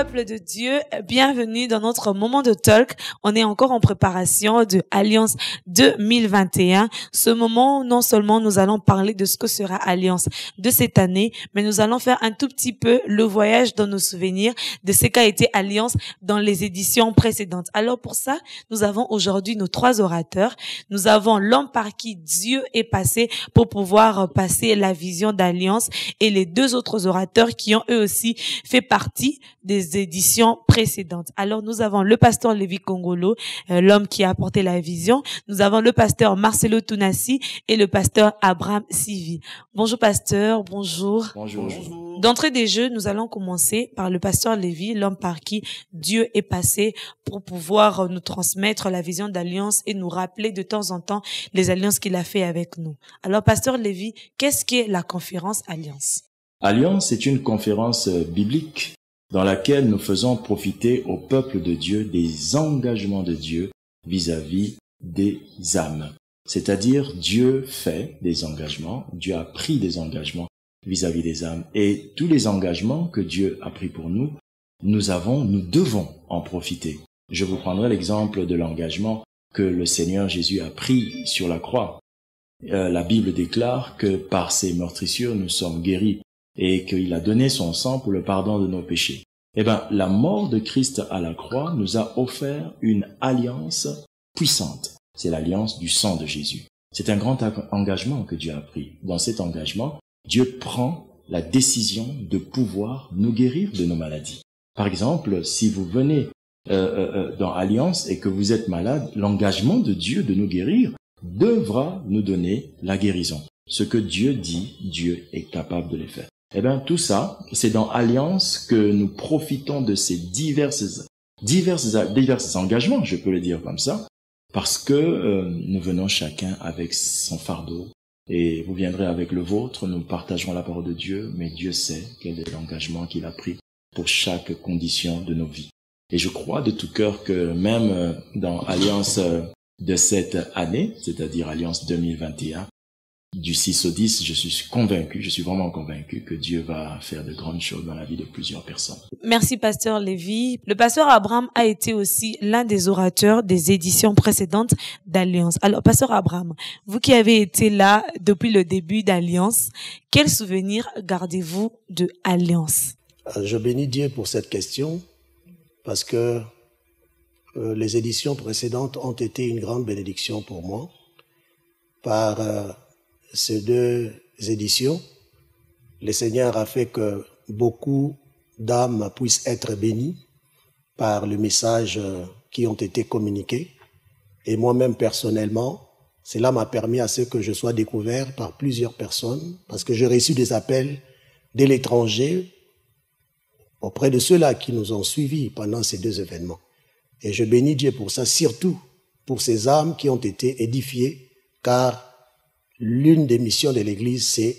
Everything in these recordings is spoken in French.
Peuple de Dieu, bienvenue dans notre moment de talk. On est encore en préparation de Alliance 2021. Ce moment, non seulement nous allons parler de ce que sera Alliance de cette année, mais nous allons faire un tout petit peu le voyage dans nos souvenirs de ce qu'a été Alliance dans les éditions précédentes. Alors pour ça, nous avons aujourd'hui nos trois orateurs. Nous avons l'homme par qui Dieu est passé pour pouvoir passer la vision d'Alliance et les deux autres orateurs qui ont eux aussi fait partie des éditions précédentes. Alors nous avons le pasteur Lévi Congolo, euh, l'homme qui a apporté la vision. Nous avons le pasteur Marcelo Tunassi et le pasteur Abraham Sivi. Bonjour pasteur, bonjour. Bonjour. D'entrée des jeux, nous allons commencer par le pasteur Lévi, l'homme par qui Dieu est passé pour pouvoir nous transmettre la vision d'alliance et nous rappeler de temps en temps les alliances qu'il a fait avec nous. Alors pasteur Lévi, qu'est-ce qu'est la conférence Alliance? Alliance est une conférence biblique dans laquelle nous faisons profiter au peuple de Dieu des engagements de Dieu vis-à-vis des âmes. C'est-à-dire Dieu fait des engagements, Dieu a pris des engagements vis-à-vis des âmes. Et tous les engagements que Dieu a pris pour nous, nous avons, nous devons en profiter. Je vous prendrai l'exemple de l'engagement que le Seigneur Jésus a pris sur la croix. Euh, la Bible déclare que par ses meurtrissures nous sommes guéris et qu'il a donné son sang pour le pardon de nos péchés. Eh bien, la mort de Christ à la croix nous a offert une alliance puissante. C'est l'alliance du sang de Jésus. C'est un grand engagement que Dieu a pris. Dans cet engagement, Dieu prend la décision de pouvoir nous guérir de nos maladies. Par exemple, si vous venez euh, euh, euh dans Alliance et que vous êtes malade, l'engagement de Dieu de nous guérir devra nous donner la guérison. Ce que Dieu dit, Dieu est capable de le faire. Eh bien, tout ça, c'est dans Alliance que nous profitons de ces diverses, diverses, divers engagements, je peux le dire comme ça, parce que euh, nous venons chacun avec son fardeau, et vous viendrez avec le vôtre, nous partagerons la parole de Dieu, mais Dieu sait quel est l'engagement qu'il a pris pour chaque condition de nos vies. Et je crois de tout cœur que même euh, dans Alliance euh, de cette année, c'est-à-dire Alliance 2021, du 6 au 10, je suis convaincu, je suis vraiment convaincu que Dieu va faire de grandes choses dans la vie de plusieurs personnes. Merci, pasteur Lévy. Le pasteur Abraham a été aussi l'un des orateurs des éditions précédentes d'Alliance. Alors, pasteur Abraham, vous qui avez été là depuis le début d'Alliance, quel souvenir gardez-vous de Alliance? Euh, je bénis Dieu pour cette question parce que euh, les éditions précédentes ont été une grande bénédiction pour moi par euh, ces deux éditions, le Seigneur a fait que beaucoup d'âmes puissent être bénies par le message euh, qui ont été communiqués. Et moi-même personnellement, cela m'a permis à ce que je sois découvert par plusieurs personnes, parce que j'ai reçu des appels de l'étranger auprès de ceux-là qui nous ont suivis pendant ces deux événements. Et je bénis Dieu pour ça, surtout pour ces âmes qui ont été édifiées, car l'une des missions de l'Église, c'est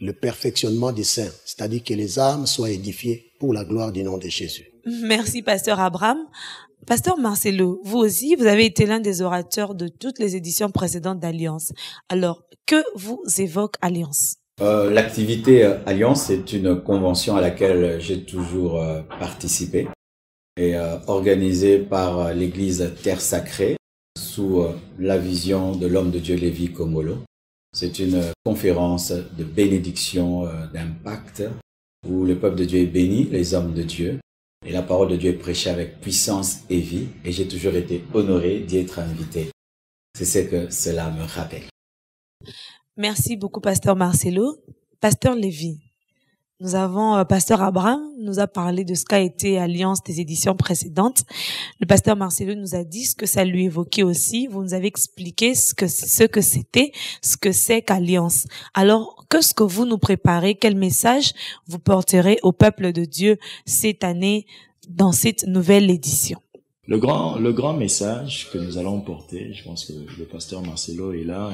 le perfectionnement des saints, c'est-à-dire que les âmes soient édifiées pour la gloire du nom de Jésus. Merci, pasteur Abraham. Pasteur Marcelo, vous aussi, vous avez été l'un des orateurs de toutes les éditions précédentes d'Alliance. Alors, que vous évoque Alliance? Euh, L'activité euh, Alliance est une convention à laquelle j'ai toujours euh, participé et organisée par l'Église Terre Sacrée sous la vision de l'homme de Dieu Lévi Congolo. C'est une conférence de bénédiction, euh, d'impact, où le peuple de Dieu est béni, les hommes de Dieu, et la parole de Dieu est prêchée avec puissance et vie, et j'ai toujours été honoré d'y être invité. C'est ce que cela me rappelle. Merci beaucoup, Pasteur Marcelo. Pasteur Lévy, nous avons, euh, Pasteur Abraham nous a parlé de ce qu'a été Alliance des éditions précédentes. Le Pasteur Marcelo nous a dit ce que ça lui évoquait aussi. Vous nous avez expliqué ce que ce que c'était, ce que c'est qu'Alliance. Alors, qu'est-ce que vous nous préparez Quel message vous porterez au peuple de Dieu cette année dans cette nouvelle édition? Le grand, le grand message que nous allons porter, je pense que le Pasteur Marcelo est là,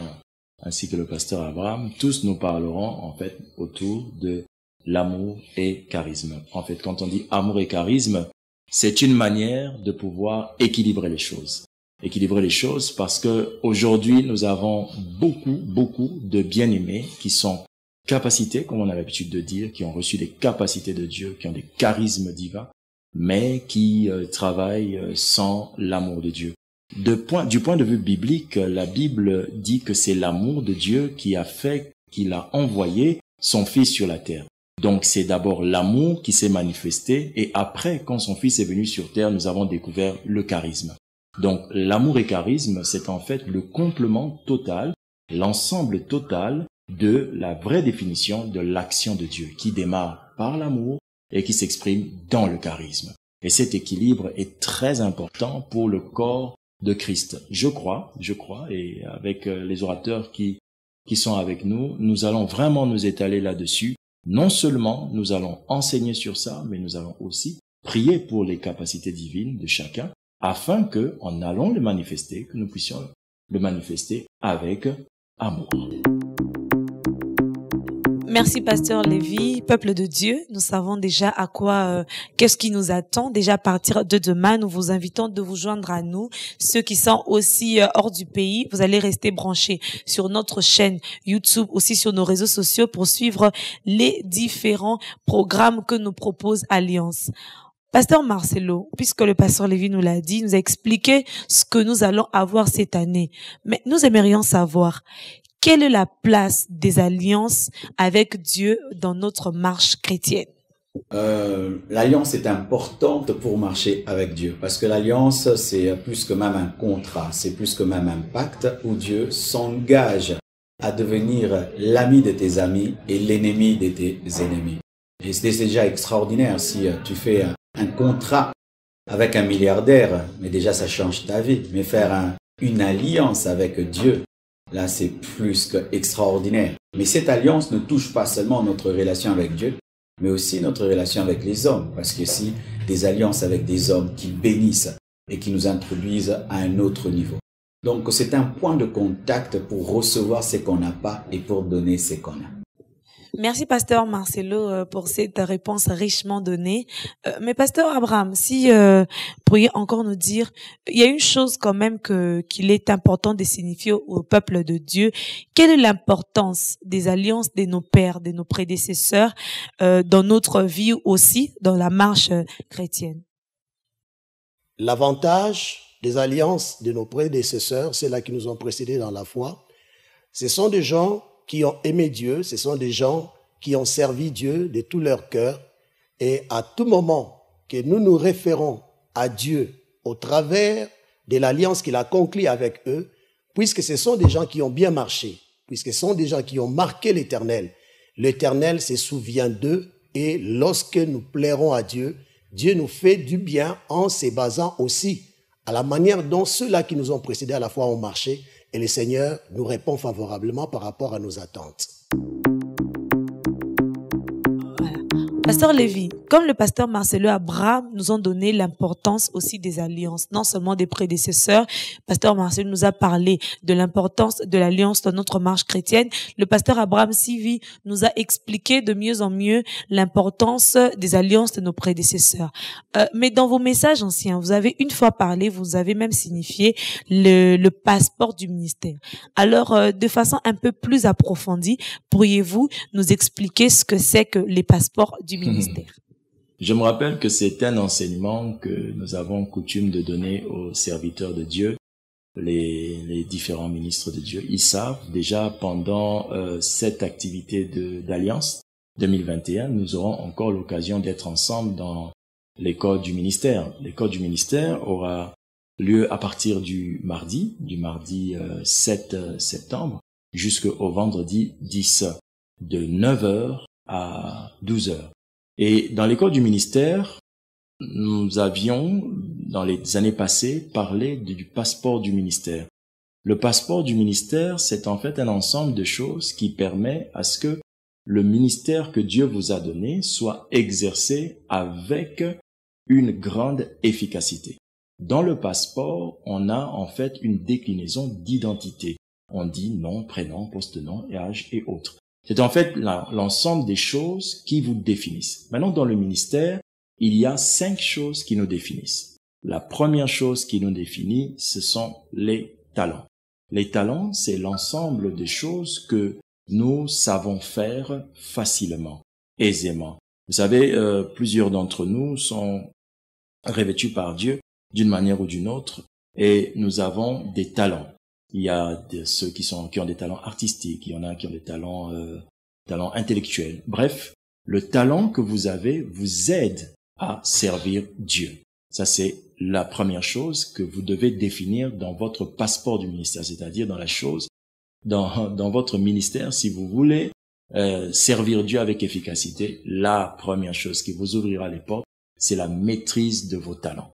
ainsi que le Pasteur Abraham, tous nous parlerons en fait autour de l'amour et charisme. En fait, quand on dit amour et charisme, c'est une manière de pouvoir équilibrer les choses. Équilibrer les choses parce que aujourd'hui, nous avons beaucoup, beaucoup de bien-aimés qui sont capacités, comme on a l'habitude de dire, qui ont reçu des capacités de Dieu, qui ont des charismes divins, mais qui euh, travaillent euh, sans l'amour de Dieu. Du point de vue biblique, la Bible dit que c'est l'amour de Dieu qui a fait, qu'il a envoyé son Fils sur la terre. Donc c'est d'abord l'amour qui s'est manifesté et après, quand son Fils est venu sur terre, nous avons découvert le charisme. Donc l'amour et charisme, c'est en fait le complément total, l'ensemble total de la vraie définition de l'action de Dieu qui démarre par l'amour et qui s'exprime dans le charisme. Et cet équilibre est très important pour le corps de Christ. Je crois, je crois, et avec euh, les orateurs qui, qui sont avec nous, nous allons vraiment nous étaler là-dessus. Non seulement nous allons enseigner sur ça, mais nous allons aussi prier pour les capacités divines de chacun, afin que, en allant le manifester, que nous puissions le manifester avec amour. Merci pasteur Lévy, peuple de Dieu. Nous savons déjà à quoi, euh, qu'est-ce qui nous attend. Déjà à partir de demain, nous vous invitons de vous joindre à nous. Ceux qui sont aussi euh, hors du pays, vous allez rester branchés sur notre chaîne YouTube, aussi sur nos réseaux sociaux pour suivre les différents programmes que nous propose Alliance. Pasteur Marcelo, puisque le pasteur Lévy nous l'a dit, nous a expliqué ce que nous allons avoir cette année. Mais nous aimerions savoir quelle est la place des alliances avec Dieu dans notre marche chrétienne? Euh, L'alliance est importante pour marcher avec Dieu parce que l'alliance c'est plus que même un contrat, c'est plus que même un pacte où Dieu s'engage à devenir l'ami de tes amis et l'ennemi de tes ennemis. Et c'est déjà extraordinaire si tu fais un contrat avec un milliardaire, mais déjà ça change ta vie. Mais faire une alliance avec Dieu, Là, c'est plus qu'extraordinaire. Mais cette alliance ne touche pas seulement notre relation avec Dieu, mais aussi notre relation avec les hommes. Parce que si des alliances avec des hommes qui bénissent et qui nous introduisent à un autre niveau. Donc, c'est un point de contact pour recevoir ce qu'on n'a pas et pour donner ce qu'on a. Merci, pasteur Marcelo, euh, pour cette réponse richement donnée. Euh, mais pasteur Abraham, si euh, vous pourriez encore nous dire, il y a une chose quand même qu'il est important de signifier au peuple de Dieu. Quelle est l'importance des alliances de nos pères, de nos prédécesseurs dans notre vie aussi, dans la marche chrétienne? L'avantage des alliances de nos prédécesseurs, c'est là qui nous ont précédés dans la foi, ce sont des gens qui ont aimé Dieu, ce sont des gens qui ont servi Dieu de tout leur cœur. Et à tout moment que nous nous référons à Dieu au travers de l'alliance qu'il a conclue avec eux, puisque ce sont des gens qui ont bien marché, puisque ce sont des gens qui ont marqué l'Éternel, l'Éternel se souvient d'eux et lorsque nous plairons à Dieu, Dieu nous fait du bien en se basant aussi à la manière dont ceux-là qui nous ont précédés à la fois ont marché et le Seigneur nous répond favorablement par rapport à nos attentes. Pasteur Lévy, comme le pasteur Marcelo Abraham nous ont donné l'importance aussi des alliances, non seulement des prédécesseurs. Pasteur Marcelo nous a parlé de l'importance de l'alliance dans notre marche chrétienne. Le pasteur Abraham Sivi nous a expliqué de mieux en mieux l'importance des alliances de nos prédécesseurs. Euh, mais dans vos messages anciens, vous avez une fois parlé, vous avez même signifié le, le passeport du ministère. Alors, euh, de façon un peu plus approfondie, pourriez-vous nous expliquer ce que c'est que les passeports du ministère? Je me rappelle que c'est un enseignement que nous avons coutume de donner aux serviteurs de Dieu, les, les différents ministres de Dieu. Ils savent déjà pendant euh, cette activité d'alliance 2021, nous aurons encore l'occasion d'être ensemble dans l'école du ministère. L'école du ministère aura lieu à partir du mardi, du mardi 7 euh, septembre jusqu'au vendredi 10 de 9h à 12h. Et dans l'école du ministère, nous avions, dans les années passées, parlé du passeport du ministère. Le passeport du ministère, c'est en fait un ensemble de choses qui permet à ce que le ministère que Dieu vous a donné soit exercé avec une grande efficacité. Dans le passeport, on a en fait une déclinaison d'identité. On dit nom, prénom, poste-nom, âge et autres. C'est en fait l'ensemble des choses qui vous définissent. Maintenant, dans le ministère, il y a cinq choses qui nous définissent. La première chose qui nous définit, ce sont les talents. Les talents, c'est l'ensemble des choses que nous savons faire facilement, aisément. Vous savez, euh, plusieurs d'entre nous sont revêtus par Dieu d'une manière ou d'une autre et nous avons des talents. Il y a ceux qui ont des talents artistiques, il y en a qui ont des talents euh, talents intellectuels. Bref, le talent que vous avez vous aide à servir Dieu. Ça c'est la première chose que vous devez définir dans votre passeport du ministère, c'est-à-dire dans la chose dans dans votre ministère si vous voulez euh, servir Dieu avec efficacité, la première chose qui vous ouvrira les portes, c'est la maîtrise de vos talents.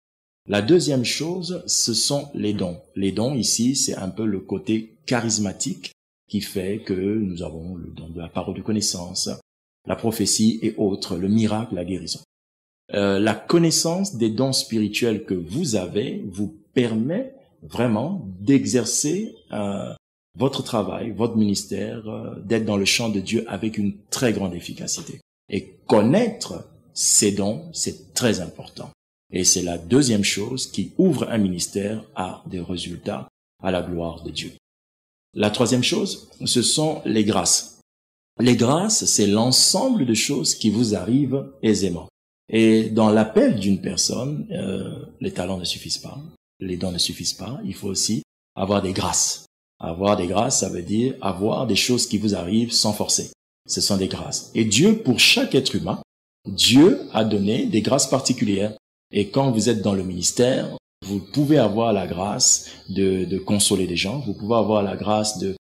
La deuxième chose, ce sont les dons. Les dons ici, c'est un peu le côté charismatique qui fait que nous avons le don de la parole de connaissance, la prophétie et autres, le miracle, la guérison. Euh, la connaissance des dons spirituels que vous avez vous permet vraiment d'exercer euh, votre travail, votre ministère, euh, d'être dans le champ de Dieu avec une très grande efficacité. Et connaître ces dons, c'est très important. Et c'est la deuxième chose qui ouvre un ministère à des résultats à la gloire de Dieu. La troisième chose, ce sont les grâces. Les grâces, c'est l'ensemble de choses qui vous arrivent aisément. Et dans l'appel d'une personne, euh, les talents ne suffisent pas, les dons ne suffisent pas, il faut aussi avoir des grâces. Avoir des grâces, ça veut dire avoir des choses qui vous arrivent sans forcer. Ce sont des grâces. Et Dieu, pour chaque être humain, Dieu a donné des grâces particulières. Et quand vous êtes dans le ministère, vous pouvez avoir la grâce de, de consoler des gens, vous pouvez avoir la grâce de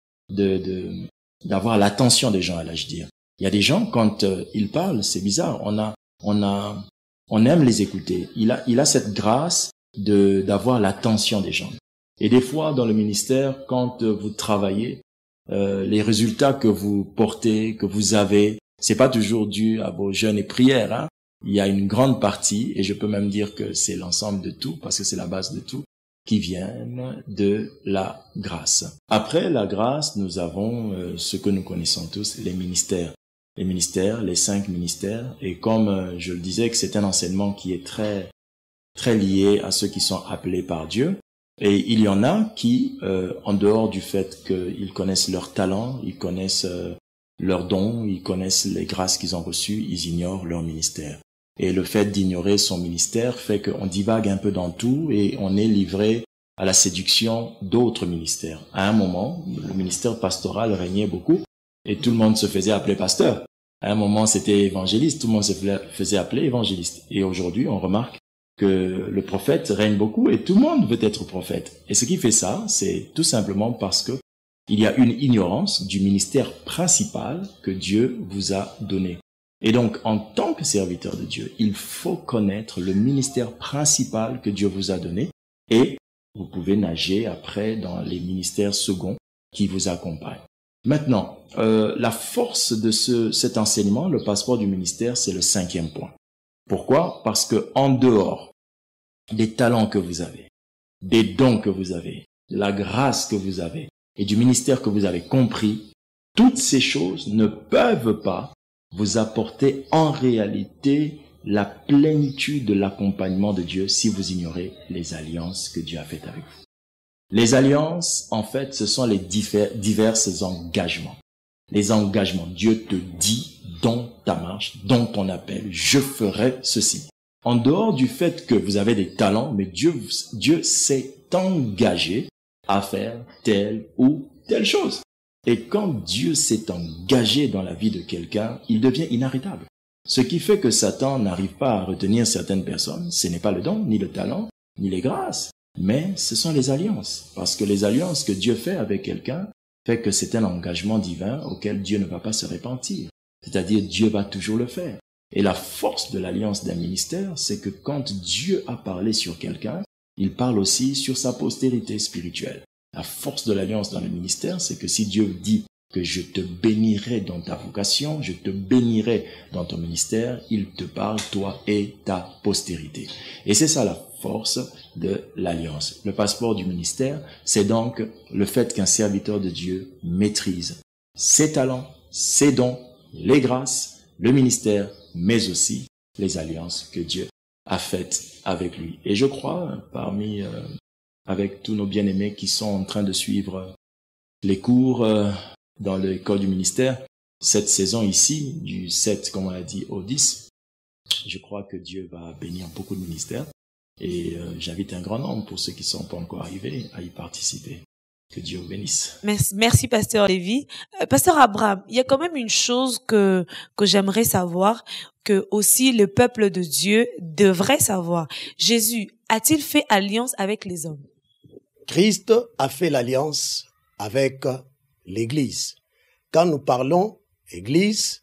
d'avoir l'attention des gens, à l'âge dire. Il y a des gens quand euh, ils parlent, c'est bizarre, on a on a on aime les écouter. Il a il a cette grâce de d'avoir l'attention des gens. Et des fois dans le ministère, quand euh, vous travaillez, euh, les résultats que vous portez, que vous avez, c'est pas toujours dû à vos jeûnes et prières. Hein il y a une grande partie, et je peux même dire que c'est l'ensemble de tout, parce que c'est la base de tout, qui viennent de la grâce. Après la grâce, nous avons euh, ce que nous connaissons tous, les ministères. Les ministères, les cinq ministères, et comme euh, je le disais que c'est un enseignement qui est très très lié à ceux qui sont appelés par Dieu, et il y en a qui, euh, en dehors du fait qu'ils connaissent leurs talents, ils connaissent leurs dons, ils connaissent les grâces qu'ils ont reçues, ils ignorent leur ministère. Et le fait d'ignorer son ministère fait qu'on divague un peu dans tout et on est livré à la séduction d'autres ministères. À un moment, le ministère pastoral régnait beaucoup et tout le monde se faisait appeler pasteur. À un moment, c'était évangéliste, tout le monde se faisait appeler évangéliste. Et aujourd'hui, on remarque que le prophète règne beaucoup et tout le monde veut être prophète. Et ce qui fait ça, c'est tout simplement parce que il y a une ignorance du ministère principal que Dieu vous a donné. Et donc, en tant que serviteur de Dieu, il faut connaître le ministère principal que Dieu vous a donné et vous pouvez nager après dans les ministères seconds qui vous accompagnent. Maintenant, euh, la force de ce, cet enseignement, le passeport du ministère, c'est le cinquième point. Pourquoi? Parce que en dehors des talents que vous avez, des dons que vous avez, de la grâce que vous avez et du ministère que vous avez compris, toutes ces choses ne peuvent pas vous apportez en réalité la plénitude de l'accompagnement de Dieu si vous ignorez les alliances que Dieu a faites avec vous. Les alliances, en fait, ce sont les divers, engagements. Les engagements. Dieu te dit dans ta marche, dans ton appel, je ferai ceci. En dehors du fait que vous avez des talents, mais Dieu, Dieu s'est engagé à faire telle ou telle chose. Et quand Dieu s'est engagé dans la vie de quelqu'un, il devient inarrêtable. Ce qui fait que Satan n'arrive pas à retenir certaines personnes, ce n'est pas le don, ni le talent, ni les grâces, mais ce sont les alliances. Parce que les alliances que Dieu fait avec quelqu'un fait que c'est un engagement divin auquel Dieu ne va pas se repentir. C'est-à-dire Dieu va toujours le faire. Et la force de l'alliance d'un ministère, c'est que quand Dieu a parlé sur quelqu'un, il parle aussi sur sa postérité spirituelle. La force de l'alliance dans le ministère, c'est que si Dieu dit que je te bénirai dans ta vocation, je te bénirai dans ton ministère, il te parle, toi et ta postérité. Et c'est ça la force de l'alliance. Le passeport du ministère, c'est donc le fait qu'un serviteur de Dieu maîtrise ses talents, ses dons, les grâces, le ministère, mais aussi les alliances que Dieu a faites avec lui. Et je crois, parmi euh, avec tous nos bien-aimés qui sont en train de suivre les cours euh, dans l'école du ministère. Cette saison ici, du 7, comme on l'a dit, au 10, je crois que Dieu va bénir beaucoup de ministères. Et euh, j'invite un grand nombre, pour ceux qui ne sont pas encore arrivés, à y participer. Que Dieu vous bénisse. Merci, merci Pasteur Lévy. Euh, Pasteur Abraham, il y a quand même une chose que, que j'aimerais savoir, que aussi le peuple de Dieu devrait savoir. Jésus a-t-il fait alliance avec les hommes? Christ a fait l'alliance avec l'Église. Quand nous parlons Église,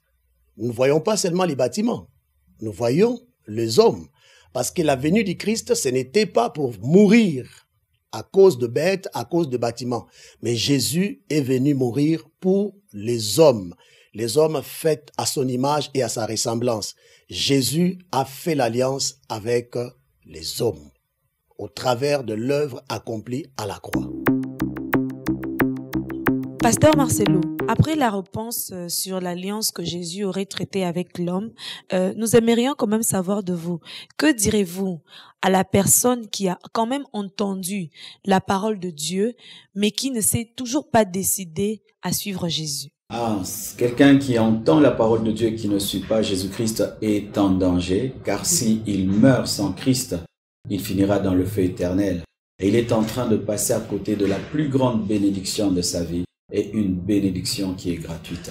nous ne voyons pas seulement les bâtiments, nous voyons les hommes. Parce que la venue du Christ, ce n'était pas pour mourir à cause de bêtes, à cause de bâtiments. Mais Jésus est venu mourir pour les hommes. Les hommes faits à son image et à sa ressemblance. Jésus a fait l'alliance avec les hommes au travers de l'œuvre accomplie à la croix. Pasteur Marcelo, après la réponse euh, sur l'alliance que Jésus aurait traitée avec l'homme, euh, nous aimerions quand même savoir de vous, que direz-vous à la personne qui a quand même entendu la parole de Dieu, mais qui ne s'est toujours pas décidé à suivre Jésus? Ah, quelqu'un qui entend la parole de Dieu et qui ne suit pas Jésus-Christ est en danger, car s'il il meurt sans Christ, il finira dans le feu éternel. Et il est en train de passer à côté de la plus grande bénédiction de sa vie, et une bénédiction qui est gratuite.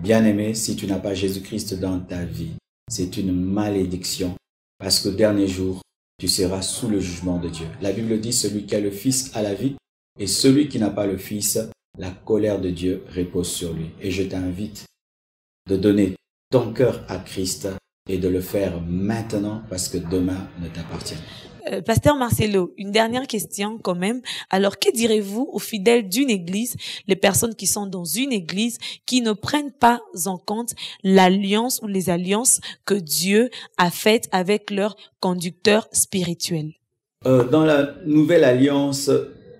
Bien-aimé, si tu n'as pas Jésus-Christ dans ta vie, c'est une malédiction, parce qu'au dernier jour, tu seras sous le jugement de Dieu. La Bible dit, celui qui a le Fils a la vie, et celui qui n'a pas le Fils, la colère de Dieu repose sur lui. Et je t'invite de donner ton cœur à Christ et de le faire maintenant parce que demain ne t'appartient pas. Euh, Pasteur Marcelo, une dernière question quand même. Alors, que direz-vous aux fidèles d'une église, les personnes qui sont dans une église, qui ne prennent pas en compte l'alliance ou les alliances que Dieu a faites avec leur conducteur spirituel euh, Dans la nouvelle alliance,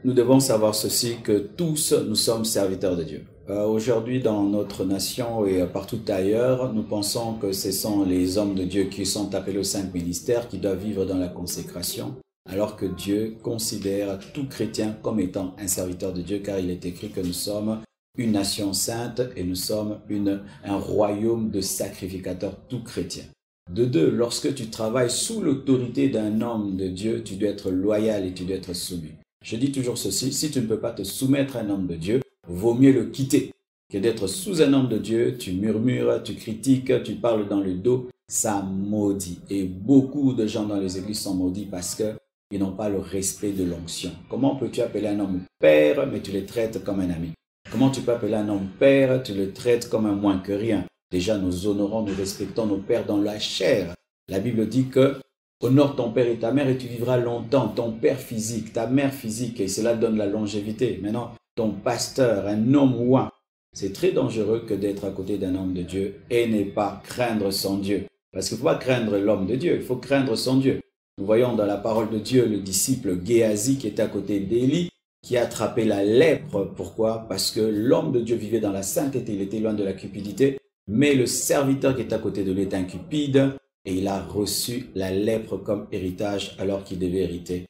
nous devons savoir ceci, que tous nous sommes serviteurs de Dieu. Euh, aujourd'hui, dans notre nation et partout ailleurs, nous pensons que ce sont les hommes de Dieu qui sont appelés aux cinq ministères qui doivent vivre dans la consécration, alors que Dieu considère tout chrétien comme étant un serviteur de Dieu, car il est écrit que nous sommes une nation sainte et nous sommes une, un royaume de sacrificateurs tout chrétiens. De deux, lorsque tu travailles sous l'autorité d'un homme de Dieu, tu dois être loyal et tu dois être soumis. Je dis toujours ceci, si tu ne peux pas te soumettre à un homme de Dieu, vaut mieux le quitter que d'être sous un homme de Dieu, tu murmures, tu critiques, tu parles dans le dos, ça maudit. Et beaucoup de gens dans les églises sont maudits parce que ils n'ont pas le respect de l'onction. Comment peux-tu appeler un homme père, mais tu le traites comme un ami? Comment tu peux appeler un homme père, tu le traites comme un moins que rien? Déjà, nous honorons, nous respectons nos pères dans la chair. La Bible dit que honore ton père et ta mère et tu vivras longtemps. Ton père physique, ta mère physique, et cela donne la longévité. Maintenant, ton pasteur, un homme un. C'est très dangereux que d'être à côté d'un homme de Dieu et ne pas craindre son Dieu. Parce qu'il ne faut pas craindre l'homme de Dieu, il faut craindre son Dieu. Nous voyons dans la parole de Dieu le disciple Géasi qui est à côté d'Élie, qui a attrapé la lèpre. Pourquoi? Parce que l'homme de Dieu vivait dans la sainteté, il était loin de la cupidité, mais le serviteur qui est à côté de lui est incupide et il a reçu la lèpre comme héritage alors qu'il devait hériter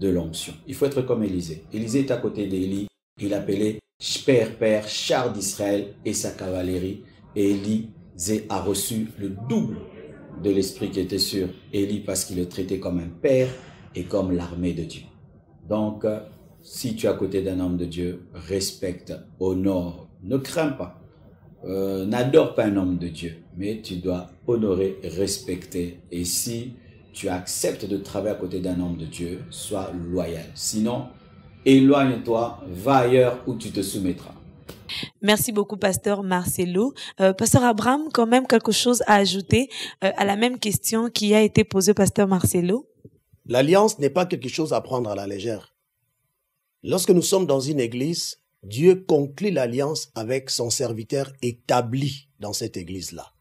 de l'onction. Il faut être comme Élisée. Élisée est à côté d'Élie, il appelait Père, char d'Israël et sa cavalerie. Et Élie a reçu le double de l'esprit qui était sur Élie parce qu'il le traitait comme un père et comme l'armée de Dieu. Donc, si tu es à côté d'un homme de Dieu, respecte, honore, ne crains pas. Euh, n'adore pas un homme de Dieu, mais tu dois honorer, respecter. Et si tu acceptes de travailler à côté d'un homme de Dieu, sois loyal. Sinon, éloigne-toi, va ailleurs où tu te soumettras. Merci beaucoup, pasteur Marcelo. Euh, pasteur Abraham, quand même quelque chose à ajouter euh, à la même question qui a été posée, pasteur Marcelo? L'alliance n'est pas quelque chose à prendre à la légère. Lorsque nous sommes dans une église, Dieu conclut l'alliance avec son serviteur établi dans cette église-là.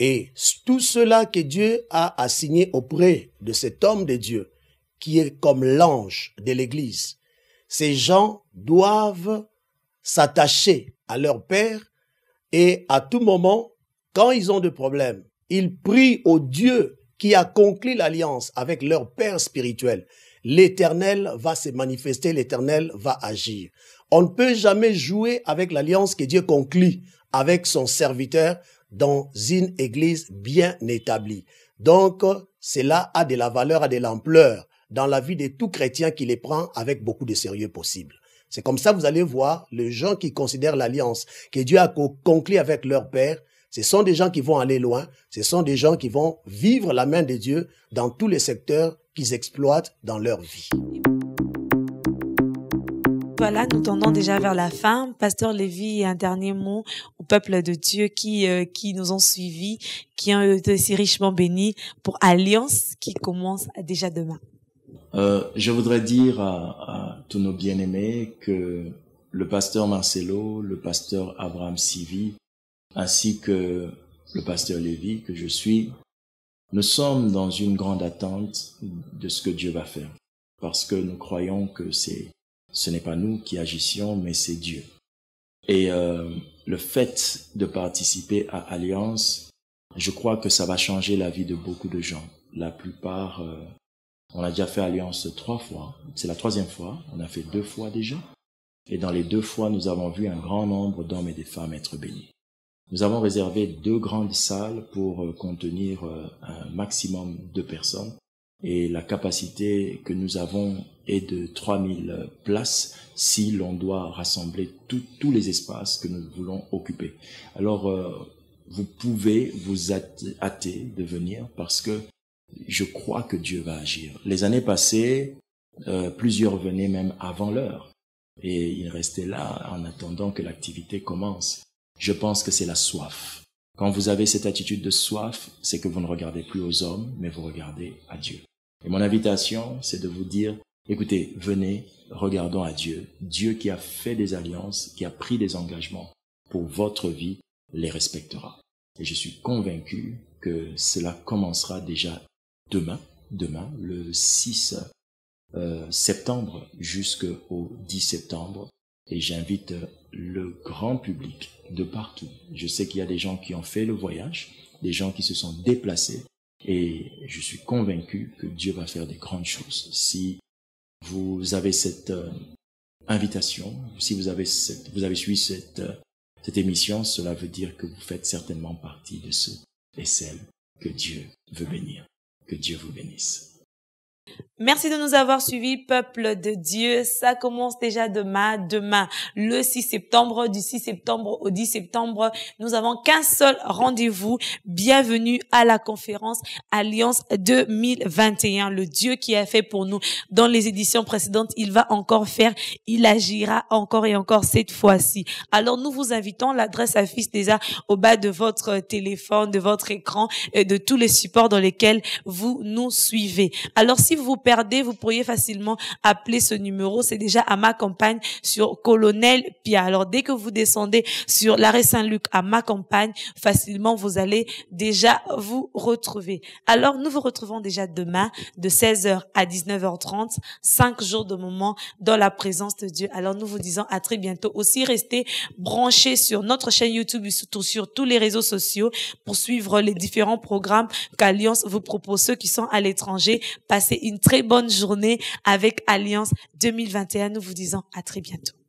Et tout cela que Dieu a assigné auprès de cet homme de Dieu, qui est comme l'ange de l'église, ces gens doivent s'attacher à leur Père et à tout moment, quand ils ont des problèmes, ils prient au Dieu qui a conclu l'alliance avec leur Père spirituel. L'Éternel va se manifester, l'Éternel va agir. On ne peut jamais jouer avec l'alliance que Dieu conclut avec son serviteur dans une église bien établie. Donc, cela a de la valeur, a de l'ampleur dans la vie de tout chrétien qui les prend avec beaucoup de sérieux possible. C'est comme ça, vous allez voir, les gens qui considèrent l'alliance que Dieu a conclue avec leur Père, ce sont des gens qui vont aller loin, ce sont des gens qui vont vivre la main de Dieu dans tous les secteurs qu'ils exploitent dans leur vie. Voilà, nous tendons déjà vers la fin. Pasteur Lévy, un dernier mot au peuple de Dieu qui euh, qui nous ont suivis, qui ont été si richement bénis pour Alliance qui commence déjà demain. Euh, je voudrais dire à, tous nos bien-aimés que le pasteur Marcelo, le pasteur Abraham Sivi, ainsi que le pasteur Lévy, que je suis, nous sommes dans une grande attente de ce que Dieu va faire. Parce que nous croyons que c'est, ce n'est pas nous qui agissions, mais c'est Dieu. Et euh, le fait de participer à Alliance, je crois que ça va changer la vie de beaucoup de gens. La plupart euh, on a déjà fait alliance trois fois. C'est la troisième fois. On a fait deux fois déjà. Et dans les deux fois, nous avons vu un grand nombre d'hommes et de femmes être bénis. Nous avons réservé deux grandes salles pour euh, contenir euh, un maximum de personnes. Et la capacité que nous avons est de 3000 places si l'on doit rassembler tous les espaces que nous voulons occuper. Alors, euh, vous pouvez vous hâter de venir parce que je crois que Dieu va agir. Les années passées, euh, plusieurs venaient même avant l'heure et ils restaient là en attendant que l'activité commence. Je pense que c'est la soif. Quand vous avez cette attitude de soif, c'est que vous ne regardez plus aux hommes, mais vous regardez à Dieu. Et mon invitation, c'est de vous dire, écoutez, venez, regardons à Dieu. Dieu qui a fait des alliances, qui a pris des engagements pour votre vie, les respectera. Et je suis convaincu que cela commencera déjà demain, demain, le 6 euh, septembre jusqu'au 10 septembre. Et j'invite le grand public de partout. Je sais qu'il y a des gens qui ont fait le voyage, des gens qui se sont déplacés. Et je suis convaincu que Dieu va faire des grandes choses. Si vous avez cette euh, invitation, si vous avez, cette, vous avez suivi euh, cette émission, cela veut dire que vous faites certainement partie de ceux et celles que Dieu veut bénir. Que Dieu vous bénisse. Merci de nous avoir suivis, peuple de Dieu. Ça commence déjà demain, demain, le 6 septembre, du 6 septembre au 10 septembre. Nous avons qu'un seul rendez-vous. Bienvenue à la conférence Alliance 2021. Le Dieu qui a fait pour nous dans les éditions précédentes, il va encore faire, il agira encore et encore cette fois-ci. Alors nous vous invitons, l'adresse affiche déjà au bas de votre téléphone, de votre écran et de tous les supports dans lesquels vous nous suivez. Alors si vous perdez, vous pourriez facilement appeler ce numéro. C'est déjà à ma campagne sur Colonel Pia. Alors dès que vous descendez sur l'arrêt Saint-Luc à ma campagne, facilement vous allez déjà vous retrouver. Alors nous vous retrouvons déjà demain de 16h à 19h30, cinq jours de moment dans la présence de Dieu. Alors nous vous disons à très bientôt. Aussi restez branchés sur notre chaîne YouTube et surtout sur tous les réseaux sociaux pour suivre les différents programmes qu'Alliance vous propose. Ceux qui sont à l'étranger, passez une très bonne journée avec Alliance 2021. Nous vous disons à très bientôt.